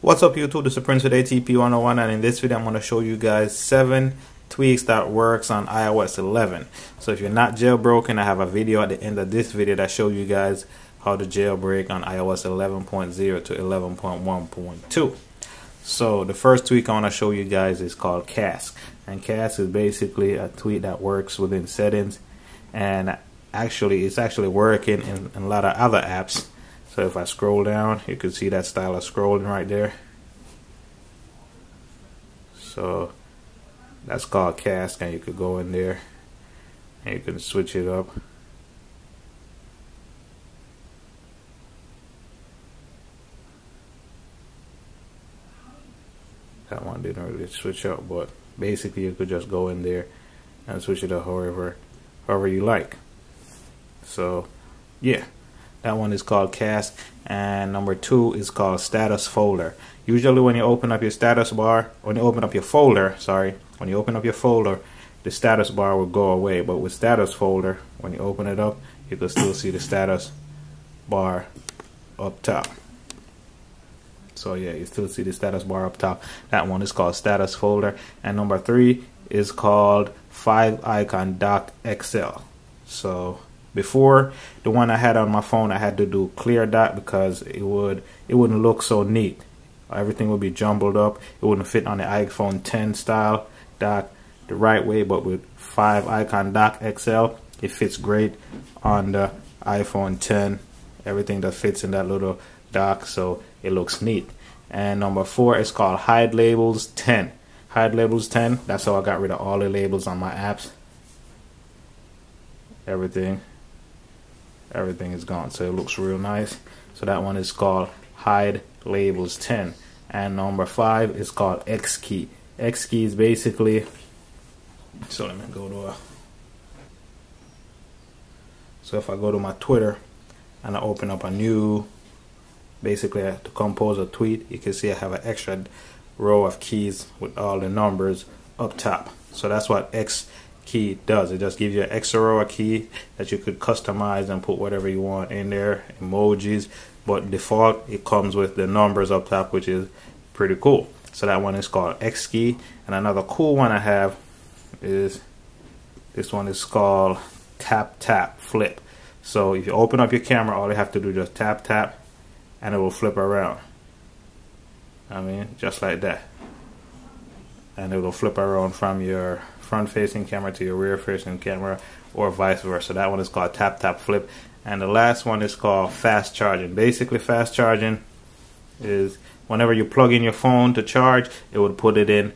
What's up YouTube, this is Prince with ATP 101 and in this video I'm going to show you guys 7 tweaks that works on iOS 11. So if you're not jailbroken, I have a video at the end of this video that shows you guys how to jailbreak on iOS 11.0 to 11.1.2. So the first tweak I want to show you guys is called Cask. And Cask is basically a tweak that works within settings and actually it's actually working in, in a lot of other apps so if I scroll down, you can see that style of scrolling right there. So that's called cask and you could go in there and you can switch it up. That one didn't really switch up, but basically you could just go in there and switch it up however however you like. So yeah. That one is called Cask. And number two is called Status Folder. Usually when you open up your status bar, when you open up your folder, sorry, when you open up your folder, the status bar will go away. But with Status Folder, when you open it up, you can still see the status bar up top. So yeah, you still see the status bar up top. That one is called Status Folder. And number three is called Five Icon Dock XL. So before the one I had on my phone, I had to do clear dock because it would it wouldn't look so neat. Everything would be jumbled up. It wouldn't fit on the iPhone 10 style dock the right way, but with five icon dock XL, it fits great on the iPhone 10. Everything that fits in that little dock, so it looks neat. And number four is called Hide Labels 10. Hide Labels 10. That's how I got rid of all the labels on my apps. Everything everything is gone. So it looks real nice. So that one is called hide labels 10 and number five is called ExKey. X key is basically so let me go to a so if I go to my Twitter and I open up a new basically uh, to compose a tweet you can see I have an extra row of keys with all the numbers up top. So that's what X key does. It just gives you an of key that you could customize and put whatever you want in there, emojis. But default, it comes with the numbers up top, which is pretty cool. So that one is called ExKey. And another cool one I have is this one is called Tap Tap Flip. So if you open up your camera, all you have to do is just tap tap and it will flip around. I mean, just like that. And it will flip around from your front facing camera to your rear facing camera or vice versa. That one is called tap tap flip. And the last one is called fast charging. Basically, fast charging is whenever you plug in your phone to charge, it would put it in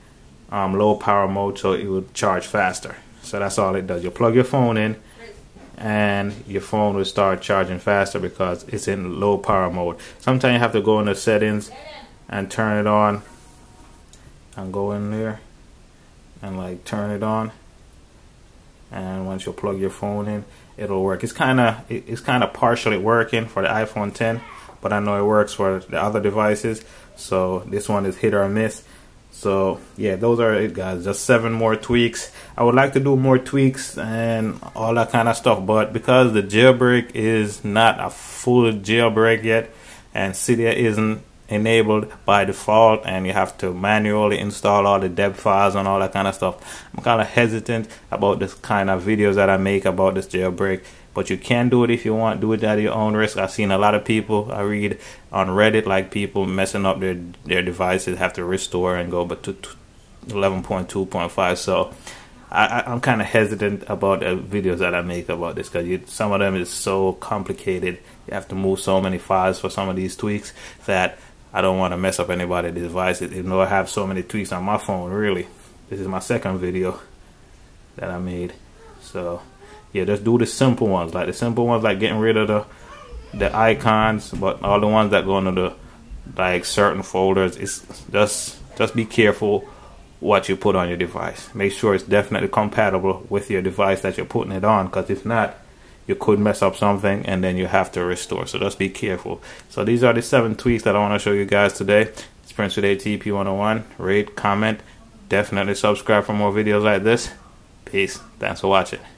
um, low power mode so it would charge faster. So that's all it does. You plug your phone in and your phone will start charging faster because it's in low power mode. Sometimes you have to go into settings and turn it on and go in there and like turn it on. And once you plug your phone in it'll work. It's kind of it's kind of partially working for the iPhone 10 but I know it works for the other devices. So this one is hit or miss. So yeah those are it guys. Just seven more tweaks. I would like to do more tweaks and all that kind of stuff but because the jailbreak is not a full jailbreak yet and Cydia isn't enabled by default and you have to manually install all the deb files and all that kind of stuff. I'm kind of hesitant about this kind of videos that i make about this jailbreak but you can do it if you want. Do it at your own risk. I've seen a lot of people i read on reddit like people messing up their their devices have to restore and go but to 11.2.5 so I, am kind of hesitant about the videos that I make about this because some of them is so complicated. You have to move so many files for some of these tweaks that I don't want to mess up anybody's devices. Even though I have so many tweaks on my phone, really. This is my second video that I made. So, yeah, just do the simple ones. Like the simple ones, like getting rid of the the icons. But all the ones that go into the like certain folders, it's just just be careful what you put on your device. Make sure it's definitely compatible with your device that you're putting it on. Because if not, you could mess up something and then you have to restore. So just be careful. So these are the seven tweaks that I want to show you guys today. It's Prince with ATP 101. Rate, comment, definitely subscribe for more videos like this. Peace. Thanks for watching.